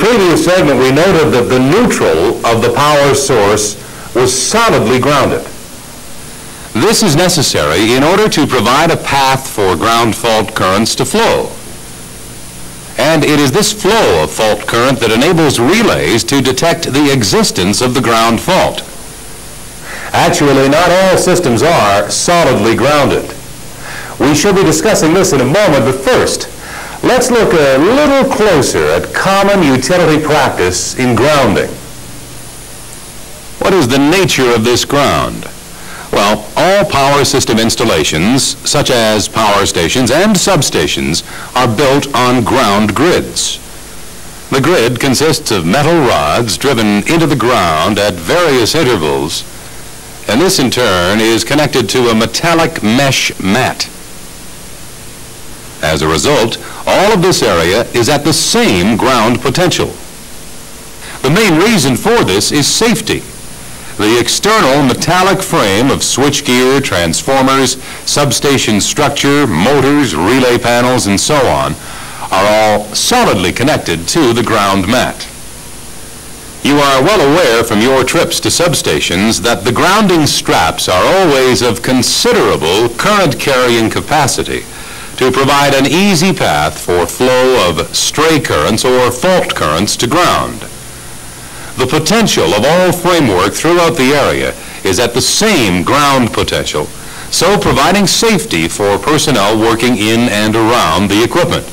previous segment, we noted that the neutral of the power source was solidly grounded. This is necessary in order to provide a path for ground fault currents to flow. And it is this flow of fault current that enables relays to detect the existence of the ground fault. Actually, not all systems are solidly grounded. We shall be discussing this in a moment, but first, let's look a little closer at common utility practice in grounding. What is the nature of this ground? Well, all power system installations, such as power stations and substations, are built on ground grids. The grid consists of metal rods driven into the ground at various intervals, and this in turn is connected to a metallic mesh mat. As a result, all of this area is at the same ground potential. The main reason for this is safety. The external metallic frame of switchgear, transformers, substation structure, motors, relay panels, and so on are all solidly connected to the ground mat. You are well aware from your trips to substations that the grounding straps are always of considerable current carrying capacity to provide an easy path for flow of stray currents or fault currents to ground. The potential of all framework throughout the area is at the same ground potential, so providing safety for personnel working in and around the equipment.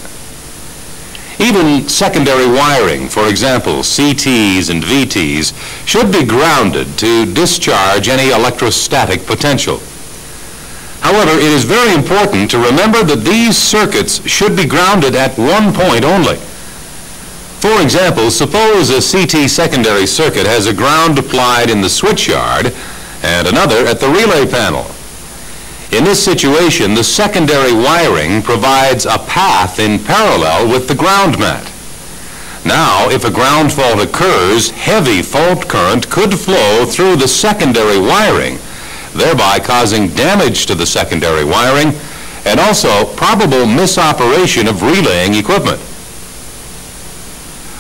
Even secondary wiring, for example, CTs and VTs, should be grounded to discharge any electrostatic potential. However, it is very important to remember that these circuits should be grounded at one point only. For example, suppose a CT secondary circuit has a ground applied in the switch yard and another at the relay panel. In this situation, the secondary wiring provides a path in parallel with the ground mat. Now, if a ground fault occurs, heavy fault current could flow through the secondary wiring, thereby causing damage to the secondary wiring and also probable misoperation of relaying equipment.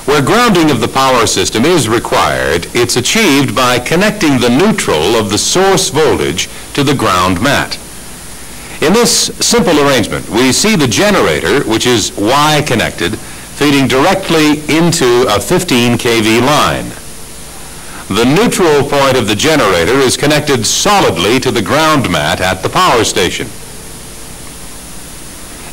Where grounding of the power system is required, it's achieved by connecting the neutral of the source voltage to the ground mat. In this simple arrangement, we see the generator, which is Y connected, feeding directly into a 15 kV line. The neutral point of the generator is connected solidly to the ground mat at the power station.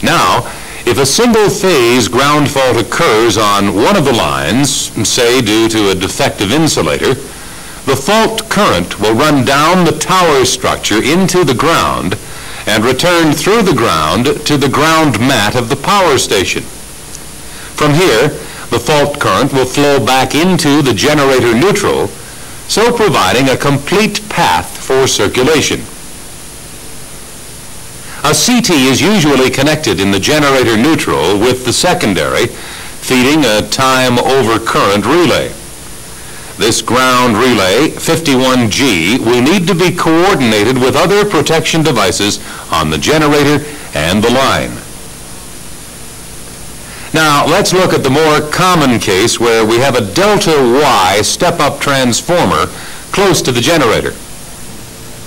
Now, if a single phase ground fault occurs on one of the lines, say due to a defective insulator, the fault current will run down the tower structure into the ground and return through the ground to the ground mat of the power station. From here, the fault current will flow back into the generator neutral, so providing a complete path for circulation. A CT is usually connected in the generator neutral with the secondary, feeding a time over current relay. This ground relay, 51G, will need to be coordinated with other protection devices on the generator and the line. Now, let's look at the more common case where we have a delta Y step-up transformer close to the generator.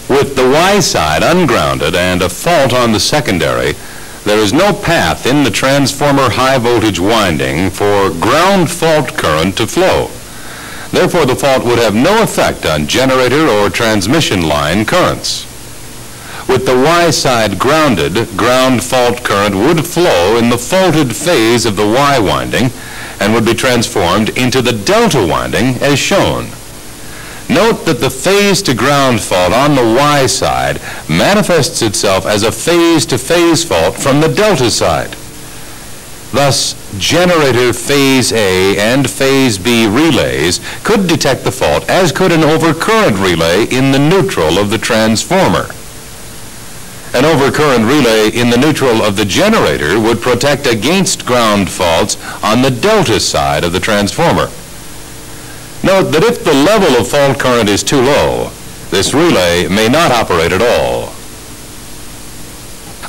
With the Y side ungrounded and a fault on the secondary, there is no path in the transformer high voltage winding for ground fault current to flow. Therefore, the fault would have no effect on generator or transmission line currents. With the Y side grounded, ground fault current would flow in the faulted phase of the Y winding and would be transformed into the delta winding as shown. Note that the phase to ground fault on the Y side manifests itself as a phase to phase fault from the delta side. Thus, generator phase A and phase B relays could detect the fault as could an overcurrent relay in the neutral of the transformer. An overcurrent relay in the neutral of the generator would protect against ground faults on the delta side of the transformer. Note that if the level of fault current is too low, this relay may not operate at all.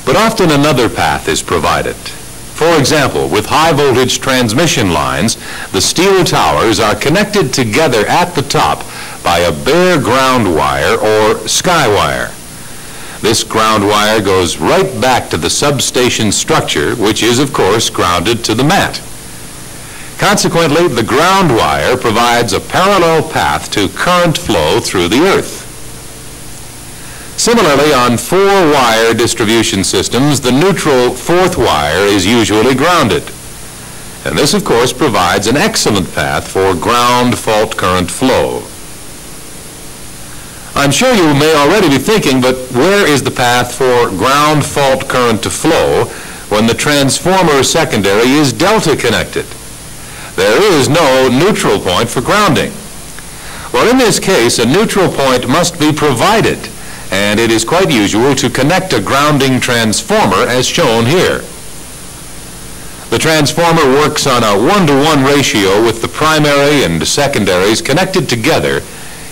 But often another path is provided. For example, with high voltage transmission lines, the steel towers are connected together at the top by a bare ground wire or sky wire. This ground wire goes right back to the substation structure, which is, of course, grounded to the mat. Consequently, the ground wire provides a parallel path to current flow through the earth. Similarly, on four-wire distribution systems, the neutral fourth wire is usually grounded. And this, of course, provides an excellent path for ground fault current flow. I'm sure you may already be thinking, but where is the path for ground fault current to flow when the transformer secondary is delta connected? There is no neutral point for grounding. Well, in this case, a neutral point must be provided, and it is quite usual to connect a grounding transformer as shown here. The transformer works on a one-to-one -one ratio with the primary and secondaries connected together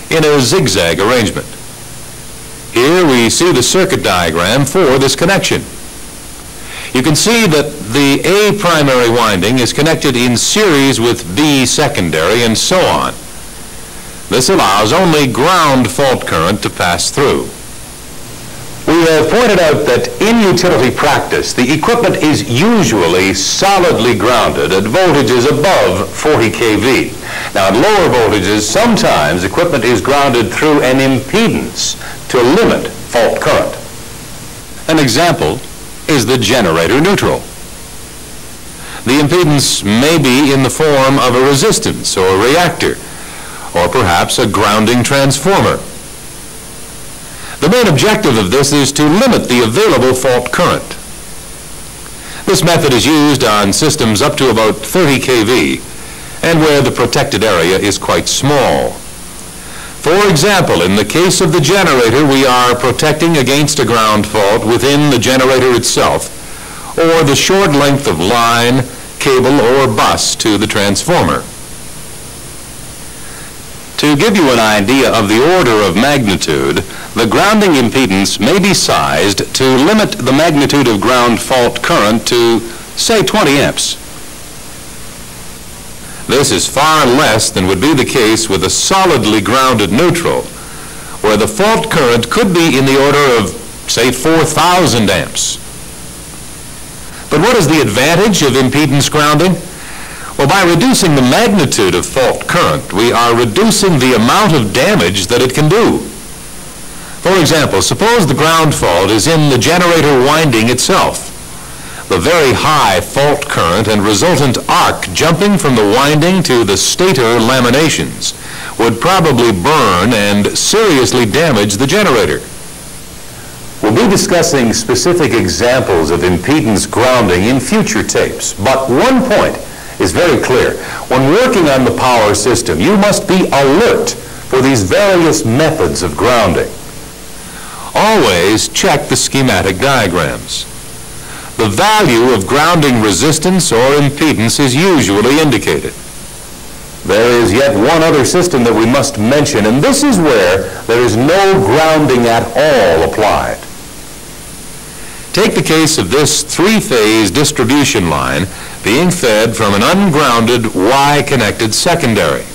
in a zigzag arrangement. Here we see the circuit diagram for this connection. You can see that the A primary winding is connected in series with B secondary and so on. This allows only ground fault current to pass through. Have pointed out that in utility practice, the equipment is usually solidly grounded at voltages above 40 kV. Now, at lower voltages, sometimes equipment is grounded through an impedance to limit fault current. An example is the generator neutral. The impedance may be in the form of a resistance or a reactor, or perhaps a grounding transformer. The main objective of this is to limit the available fault current. This method is used on systems up to about 30 kV and where the protected area is quite small. For example, in the case of the generator, we are protecting against a ground fault within the generator itself or the short length of line, cable, or bus to the transformer. To give you an idea of the order of magnitude, the grounding impedance may be sized to limit the magnitude of ground fault current to, say, 20 amps. This is far less than would be the case with a solidly grounded neutral, where the fault current could be in the order of, say, 4,000 amps. But what is the advantage of impedance grounding? Well, by reducing the magnitude of fault current, we are reducing the amount of damage that it can do. For example, suppose the ground fault is in the generator winding itself. The very high fault current and resultant arc jumping from the winding to the stator laminations would probably burn and seriously damage the generator. We'll be discussing specific examples of impedance grounding in future tapes, but one point is very clear. When working on the power system, you must be alert for these various methods of grounding. Always check the schematic diagrams. The value of grounding resistance or impedance is usually indicated. There is yet one other system that we must mention, and this is where there is no grounding at all applied. Take the case of this three-phase distribution line being fed from an ungrounded Y-connected secondary.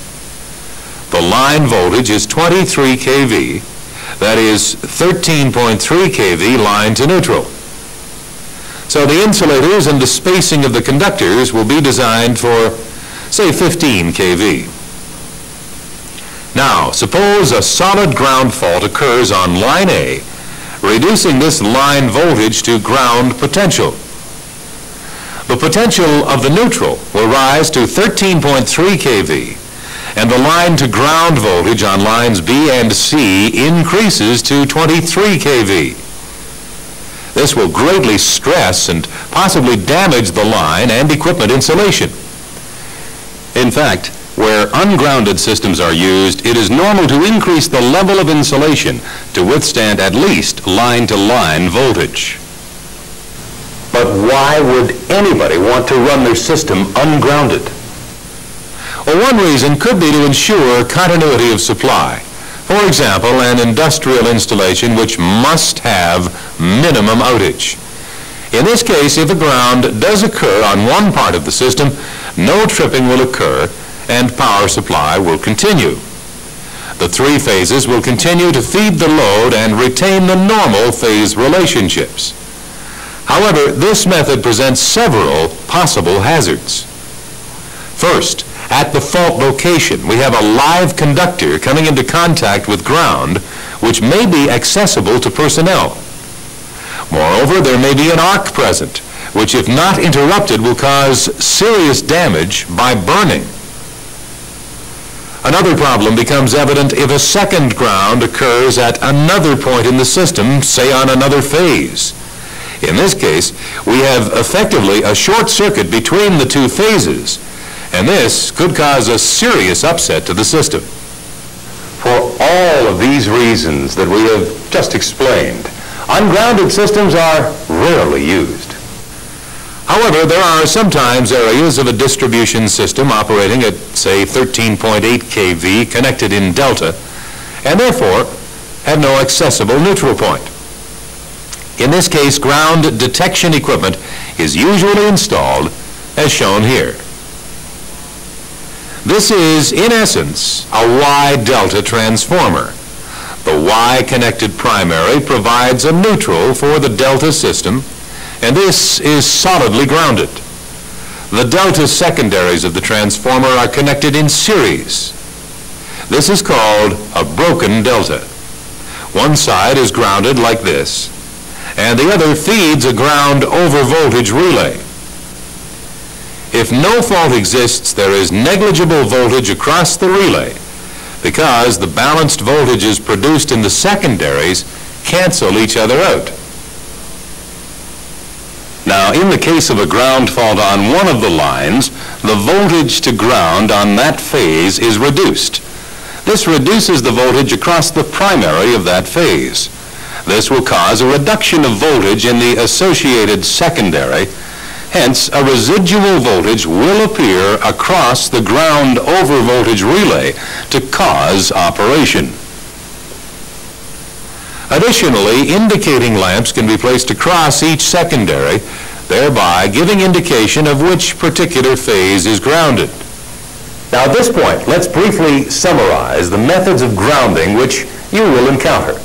The line voltage is 23 kV, that is 13.3 kV line to neutral. So the insulators and the spacing of the conductors will be designed for, say, 15 kV. Now, suppose a solid ground fault occurs on line A, reducing this line voltage to ground potential the potential of the neutral will rise to 13.3 kV, and the line to ground voltage on lines B and C increases to 23 kV. This will greatly stress and possibly damage the line and equipment insulation. In fact, where ungrounded systems are used, it is normal to increase the level of insulation to withstand at least line-to-line -line voltage. But why would anybody want to run their system ungrounded? Well, one reason could be to ensure continuity of supply. For example, an industrial installation which must have minimum outage. In this case, if a ground does occur on one part of the system, no tripping will occur and power supply will continue. The three phases will continue to feed the load and retain the normal phase relationships. However, this method presents several possible hazards. First, at the fault location, we have a live conductor coming into contact with ground, which may be accessible to personnel. Moreover, there may be an arc present, which if not interrupted will cause serious damage by burning. Another problem becomes evident if a second ground occurs at another point in the system, say on another phase. In this case, we have effectively a short circuit between the two phases, and this could cause a serious upset to the system. For all of these reasons that we have just explained, ungrounded systems are rarely used. However, there are sometimes areas of a distribution system operating at, say, 13.8 kV connected in delta, and therefore have no accessible neutral point. In this case, ground detection equipment is usually installed as shown here. This is, in essence, a Y-delta transformer. The Y-connected primary provides a neutral for the delta system, and this is solidly grounded. The delta secondaries of the transformer are connected in series. This is called a broken delta. One side is grounded like this, and the other feeds a ground over voltage relay. If no fault exists, there is negligible voltage across the relay because the balanced voltages produced in the secondaries cancel each other out. Now, in the case of a ground fault on one of the lines, the voltage to ground on that phase is reduced. This reduces the voltage across the primary of that phase. This will cause a reduction of voltage in the associated secondary. Hence, a residual voltage will appear across the ground over voltage relay to cause operation. Additionally, indicating lamps can be placed across each secondary, thereby giving indication of which particular phase is grounded. Now at this point, let's briefly summarize the methods of grounding which you will encounter.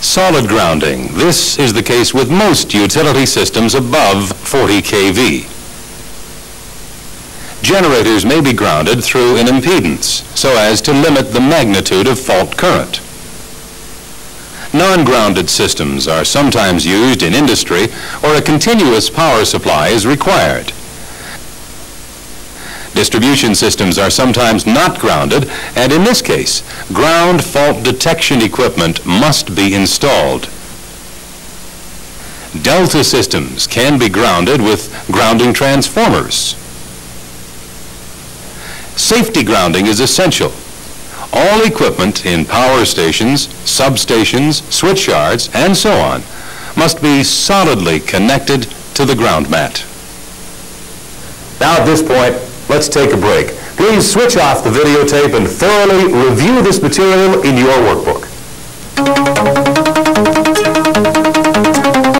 Solid grounding. This is the case with most utility systems above 40 kV. Generators may be grounded through an impedance so as to limit the magnitude of fault current. Non-grounded systems are sometimes used in industry or a continuous power supply is required. Distribution systems are sometimes not grounded, and in this case, ground fault detection equipment must be installed. Delta systems can be grounded with grounding transformers. Safety grounding is essential all equipment in power stations, substations, switch yards, and so on must be solidly connected to the ground mat. Now at this point, let's take a break. Please switch off the videotape and thoroughly review this material in your workbook.